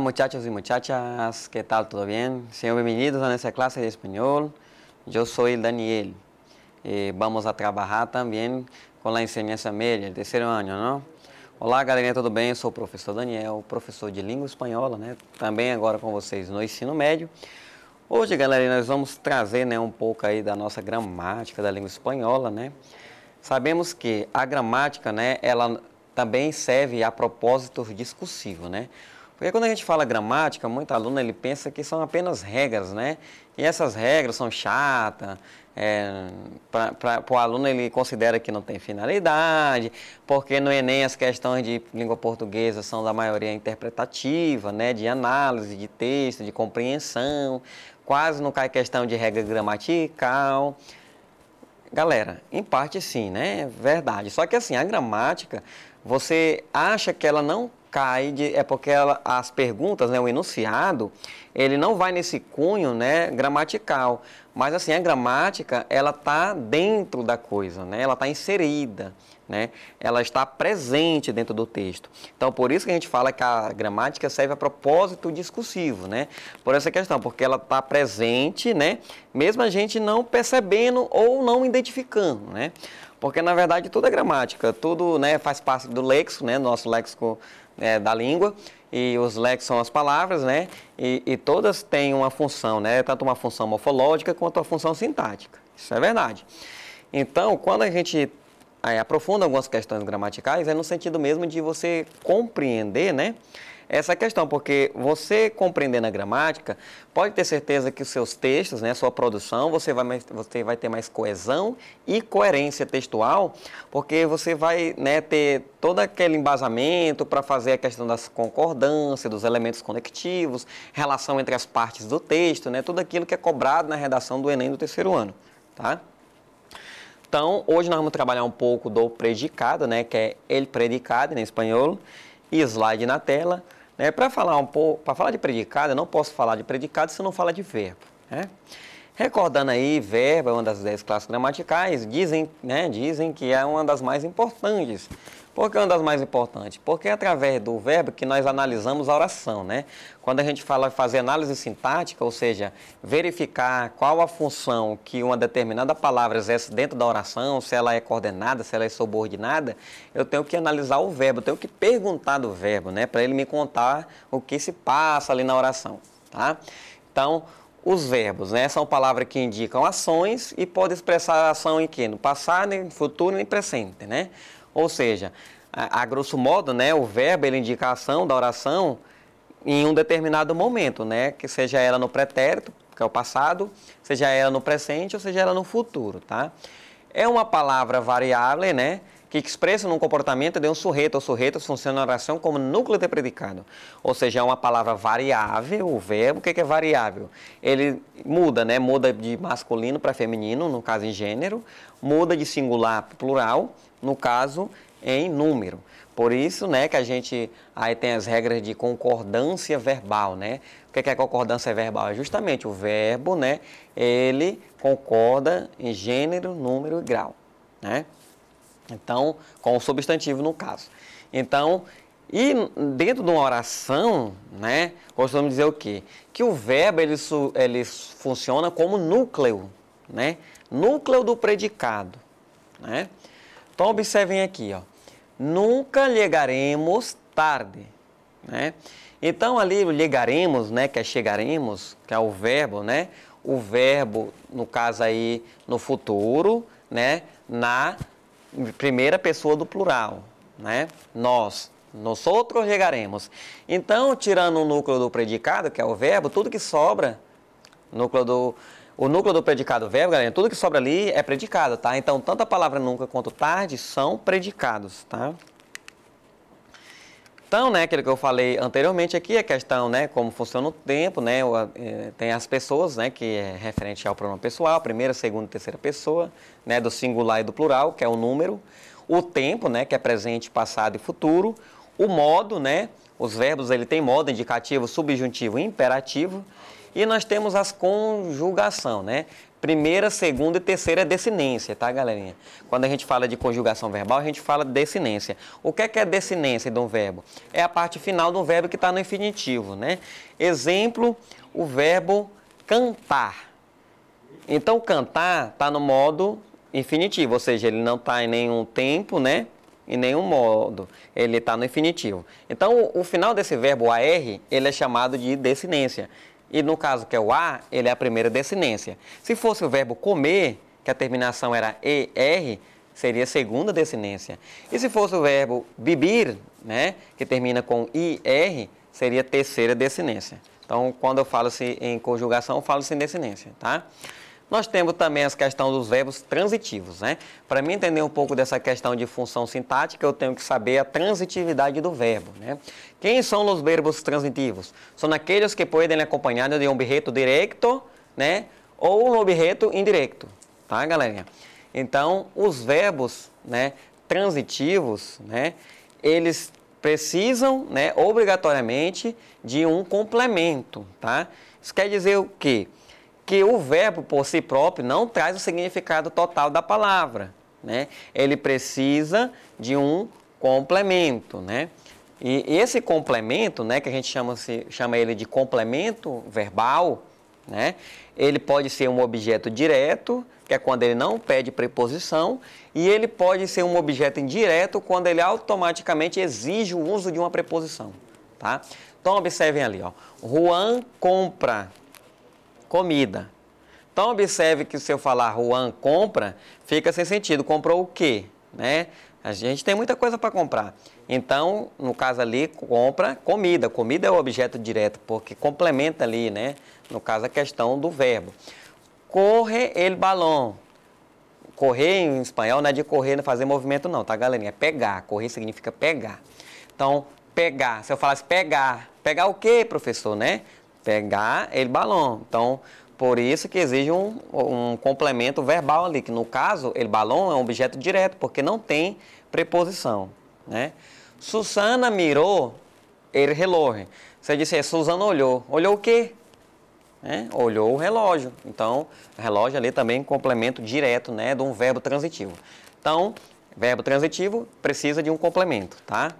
Muchachos y muchachas, ¿qué tal? ¿Todo bien? Sean bienvenidos a nuestra clase de español. Yo soy Daniel. Eh, vamos a trabajar también con la enseñanza media, el terceiro ano, não? Olá, galerinha, tudo bem? Eu sou o professor Daniel, professor de língua espanhola, né? Também agora com vocês no ensino médio. Hoje, galerinha, nós vamos trazer, né, um pouco aí da nossa gramática da língua espanhola, né? Sabemos que a gramática, né, ela também serve a propósito discursivo, né? Porque quando a gente fala gramática, muito aluno ele pensa que são apenas regras, né? E essas regras são chatas, é, para o aluno ele considera que não tem finalidade, porque no Enem as questões de língua portuguesa são da maioria interpretativa, né? De análise, de texto, de compreensão, quase não cai questão de regra gramatical. Galera, em parte sim, né? Verdade. Só que assim, a gramática, você acha que ela não cai de, é porque ela, as perguntas, né, o enunciado, ele não vai nesse cunho, né, gramatical, mas assim a gramática ela está dentro da coisa, né, ela está inserida, né, ela está presente dentro do texto. Então por isso que a gente fala que a gramática serve a propósito discursivo, né, por essa questão, porque ela está presente, né, mesmo a gente não percebendo ou não identificando, né. Porque, na verdade, tudo é gramática, tudo né, faz parte do léxico, né, nosso léxico é, da língua, e os léxicos são as palavras, né, e, e, todas têm uma função, né, tanto uma função morfológica quanto uma função sintática. Isso é verdade. Então, quando a gente é, aprofunda algumas questões gramaticais, é no sentido mesmo de você compreender, né, essa questão, porque você compreendendo a gramática, pode ter certeza que os seus textos, né, sua produção, você vai, você vai ter mais coesão e coerência textual, porque você vai né, ter todo aquele embasamento para fazer a questão das concordâncias, dos elementos conectivos, relação entre as partes do texto, né, tudo aquilo que é cobrado na redação do Enem do terceiro ano. Tá? Então, hoje nós vamos trabalhar um pouco do predicado, né, que é el predicado em espanhol, e slide na tela. Né? Para falar um pouco, para falar de predicado, eu não posso falar de predicado se não falar de verbo. Né? Recordando aí, verbo é uma das dez classes gramaticais, dizem, né, dizem que é uma das mais importantes. Por que é uma das mais importantes? Porque é através do verbo que nós analisamos a oração, né? Quando a gente fala fazer análise sintática, ou seja, verificar qual a função que uma determinada palavra exerce dentro da oração, se ela é coordenada, se ela é subordinada, eu tenho que analisar o verbo, eu tenho que perguntar do verbo, né? Para ele me contar o que se passa ali na oração, tá? Então, os verbos, né? São palavras que indicam ações e podem expressar ação em quê? No passado, em futuro e em presente, né? Ou seja, a, a, grosso modo, né, o verbo ele indica a ação da oração em um determinado momento, né? Que seja ela no pretérito, que é o passado, seja ela no presente ou seja ela no futuro, tá? É uma palavra variável, né? que expressa num comportamento de um sujeito ou sujeitos funciona na oração como núcleo de predicado. Ou seja, é uma palavra variável, o verbo, o que é variável? Ele muda, né? Muda de masculino para feminino, no caso em gênero, muda de singular para plural, no caso em número. Por isso, né, que a gente aí tem as regras de concordância verbal, né? O que é concordância verbal? É justamente o verbo, né? Ele concorda em gênero, número e grau, né? Então, com o substantivo no caso. Então, e dentro de uma oração, né, costumamos dizer o quê? Que o verbo ele, ele funciona como núcleo, né? Núcleo do predicado, né? Então observem aqui, ó. Nunca chegaremos tarde, né? Então ali chegaremos, né, que é chegaremos, que é o verbo, né? O verbo, no caso aí, no futuro, né, na primeira pessoa do plural, né? Nós, nós outros chegaremos. Então, tirando o núcleo do predicado, que é o verbo, tudo que sobra, núcleo do, o núcleo do predicado verbo, galera, tudo que sobra ali é predicado, tá? Então, tanto a palavra nunca quanto tarde são predicados, tá? Então, né, aquilo que eu falei anteriormente aqui, a questão, né, como funciona o tempo, né, é, tem as pessoas, né, que é referente ao pronome pessoal, primeira, segunda e terceira pessoa, né, do singular e do plural, que é o número, o tempo, né, que é presente, passado e futuro, o modo, né? Os verbos ele tem modo indicativo, subjuntivo e imperativo. E nós temos as conjugação, né? Primeira, segunda e terceira é decinência, tá, galerinha? Quando a gente fala de conjugação verbal, a gente fala de decinência. O que é, que é decinência de um verbo? É a parte final do verbo que está no infinitivo, né? Exemplo, o verbo cantar. Então, cantar está no modo infinitivo, ou seja, ele não está em nenhum tempo, né? Em nenhum modo, ele está no infinitivo. Então, o, final desse verbo AR, ele é chamado de decinência. E no caso que é o A, ele é a primeira decinência. Se fosse o verbo comer, que a terminação era ER, seria a segunda decinência. E se fosse o verbo beber, né, que termina com IR, seria a terceira decinência. Então, quando eu falo em conjugação, eu falo-se em decinência, tá? Nós temos também as questões dos verbos transitivos, né? Para mim entender um pouco dessa questão de função sintática, eu tenho que saber a transitividade do verbo, né? Quem são os verbos transitivos? São aqueles que podem acompanhar de um objeto direto, né? Ou um objeto indireto, tá, galerinha? Então, os verbos, né, transitivos, né, eles precisam, né, obrigatoriamente de um complemento, tá? Isso quer dizer o quê? Que o verbo por si próprio não traz o significado total da palavra, né? Ele precisa de um complemento, né? E esse complemento, né, que a gente chama, chama ele de complemento verbal, né? Ele pode ser um objeto direto, que é quando ele não pede preposição, e ele pode ser um objeto indireto quando ele automaticamente exige o uso de uma preposição, tá? Então observem ali, ó. Juan compra comida. Então observe que se eu falar Juan compra, fica sem sentido. Comprou o quê? Né? A gente tem muita coisa para comprar. Então, no caso ali, compra comida. Comida é o objeto direto, porque complementa ali, né? No caso, a questão do verbo. Corre el balão. Correr em espanhol não é de correr, fazer movimento não, tá, galerinha? É pegar. Correr significa pegar. Então, pegar. Se eu falasse pegar, pegar o quê, professor, né? Pegar ele balão. Então, por isso que exige um, um complemento verbal ali, que no caso, ele balão é um objeto direto, porque não tem preposição, né? Susana mirou ele relógio. Você disse, é, Susana olhou. Olhou o quê? É, olhou o relógio. Então, relógio ali também é complemento direto, né, de um verbo transitivo. Então, verbo transitivo precisa de um complemento, tá?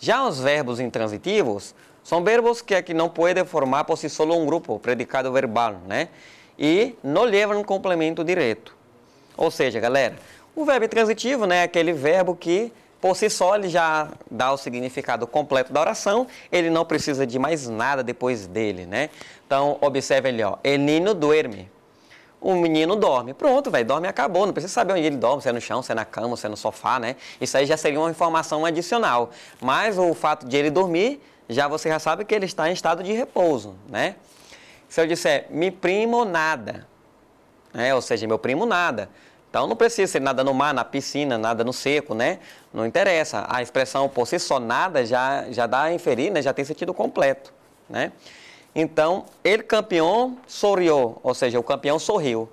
Já os verbos intransitivos, são verbos que aqui não podem formar por si solo um grupo, predicado verbal, né? E não levam um complemento direto. Ou seja, galera, o verbo transitivo né, é aquele verbo que por si só ele já dá o significado completo da oração, ele não precisa de mais nada depois dele, né? Então, observe ali, ó, el duerme. O menino dorme. Pronto, velho, dorme acabou. Não precisa saber onde ele dorme, se é no chão, se é na cama, se é no sofá, né? Isso aí já seria uma informação adicional. Mas o fato de ele dormir já você já sabe que ele está em estado de repouso, né? Se eu disser me primo nada, né? ou seja, meu primo nada, então não precisa ser nada no mar, na piscina, nada no seco, né? Não interessa. A expressão por si só nada já, já dá a inferir, né? Já tem sentido completo, né? Então, ele campeão sorriu, ou seja, o campeão sorriu.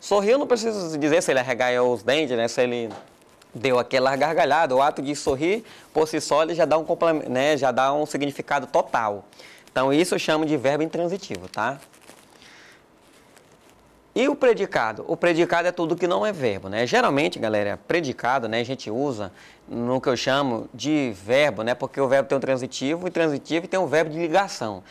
Sorriu não precisa dizer se ele arregaia os dentes, né? Se ele deu aquela gargalhada, o ato de sorrir por si só ele já dá um né, já dá um significado total. Então isso eu chamo de verbo intransitivo, tá? E o predicado? O predicado é tudo que não é verbo, né? Geralmente, galera, predicado, né, a gente usa no que eu chamo de verbo, né? Porque o verbo tem um transitivo e transitivo tem um verbo de ligação.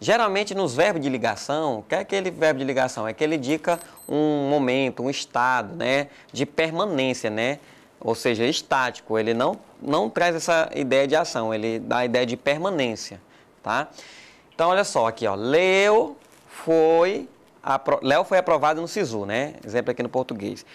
Geralmente nos verbos de ligação, o que é aquele verbo de ligação? É que ele indica um momento, um estado, né, de permanência, né? Ou seja, estático, ele não, não traz essa ideia de ação, ele dá a ideia de permanência, tá? Então, olha só aqui, ó, Leo foi, Léo foi aprovado no SISU, né? Exemplo aqui no português.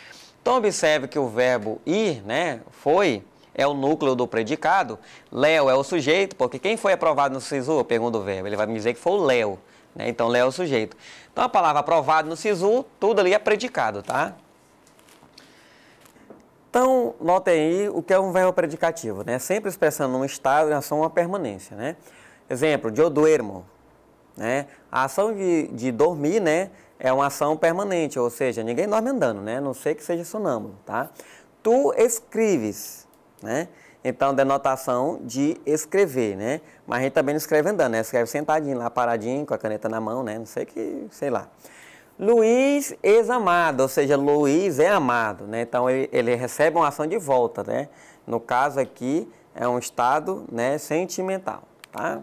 Então, observe que o verbo ir, né, foi, é o núcleo do predicado, Léo é o sujeito, porque quem foi aprovado no SISU, pergunta o verbo, ele vai me dizer que foi o Léo, né? Então, Léo é o sujeito. Então, a palavra aprovado no SISU, tudo ali é predicado, tá? Então, notem aí o que é um verbo predicativo, né? Sempre expressando um estado em ação uma permanência, né? Exemplo, eu duermo, né? A ação de, de dormir, né? É uma ação permanente, ou seja, ninguém dorme andando, né? Não sei que seja sonâmbulo, tá? Tu escreves, né? Então, denotação de escrever, né? Mas a gente também não escreve andando, né? Escreve sentadinho lá, paradinho, com a caneta na mão, né? Não sei que, sei lá. Luiz ex-amado, ou seja, Luiz é amado, né? Então, ele, ele recebe uma ação de volta, né? No caso aqui, é um estado né, sentimental, tá?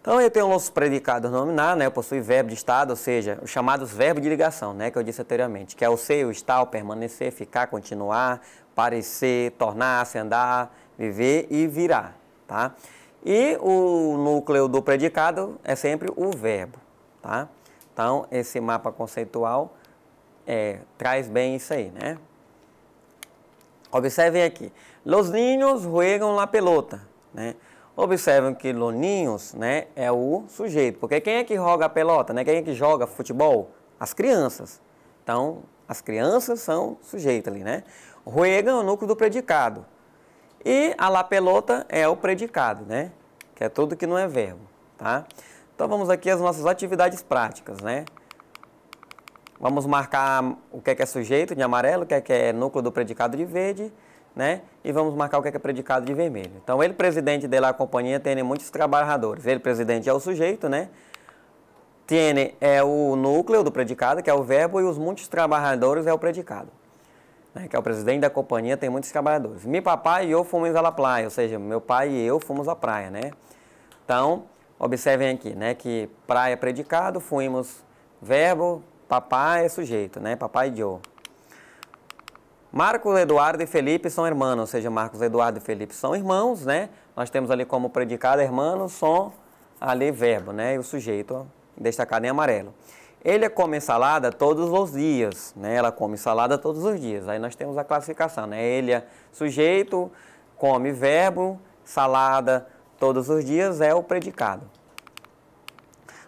Então, ele tem os predicados nominais, né? Possui verbo de estado, ou seja, os chamados verbos de ligação, né? Que eu disse anteriormente, que é o ser, o estar, o permanecer, ficar, continuar, parecer, tornar-se, andar, viver e virar, tá? E o núcleo do predicado é sempre o verbo, tá? Então, esse mapa conceitual é, traz bem isso aí, né? Observem aqui. Los niños juegam la pelota, né? Observem que los niños, né, é o sujeito, porque quem é que joga a pelota, né? Quem é que joga futebol? As crianças. Então, as crianças são sujeito ali, né? Juegam é o núcleo do predicado. E a la pelota é o predicado, né? Que é tudo que não é verbo, tá? Então vamos aqui às nossas atividades práticas, né? Vamos marcar o que é, que é sujeito de amarelo, o que é, que é núcleo do predicado de verde, né? E vamos marcar o que é, que é predicado de vermelho. Então, ele, presidente da companhia, tem muitos trabalhadores. Ele, presidente, é o sujeito, né? Tiene é o núcleo do predicado, que é o verbo, e os muitos trabalhadores é o predicado. Né? Que é o presidente da companhia, tem muitos trabalhadores. Mi papai e eu fomos à praia, ou seja, meu pai e eu fomos à praia, né? Então, observem aqui, né? Que praia é predicado, fomos verbo, papai é sujeito, né? Papai e eu. Marcos, Eduardo e Felipe são irmãos, ou seja, Marcos, Eduardo e Felipe são irmãos, né? Nós temos ali como predicado irmão, som, ali verbo, né? E o sujeito destacado em amarelo. Ele come salada todos os dias, né? Ela come salada todos os dias. Aí nós temos a classificação, né? Ele é sujeito, come verbo, salada todos os dias é o predicado.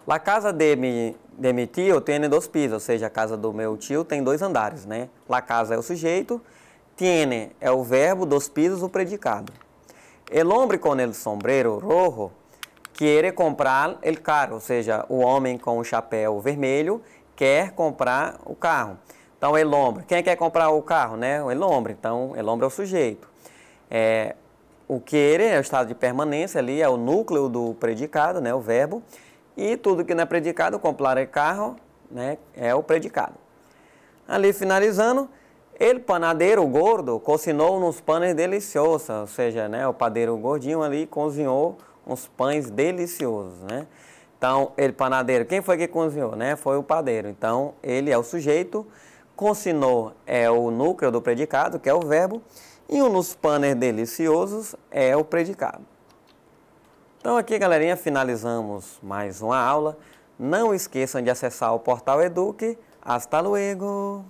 La casa de mi, de mi tio tiene dos pisos, ou seja, a casa do meu tio tem dois andares, né? La casa é o sujeito, tiene é o verbo, dos pisos o predicado. El hombre con el sombrero rojo quiere comprar el carro, ou seja, o homem com o chapéu vermelho quer comprar o carro. Então, el hombre, quem quer comprar o carro, né? El hombre, então, el hombre é o sujeito. É, o querer é o estado de permanência ali, é o núcleo do predicado, né? O verbo. E tudo que não é predicado, comprar carro, né, é o predicado. Ali finalizando, ele, panadeiro gordo, cocinou nos pães deliciosos, ou seja, né, o padeiro gordinho ali cozinhou uns pães deliciosos, né? Então, ele panadeiro, quem foi que cozinhou, né? Foi o padeiro. Então, ele é o sujeito, cocinou é o núcleo do predicado, que é o verbo, e o nos pães deliciosos é o predicado. Então aqui, galerinha, finalizamos mais uma aula. Não esqueçam de acessar o portal Eduque. Hasta luego!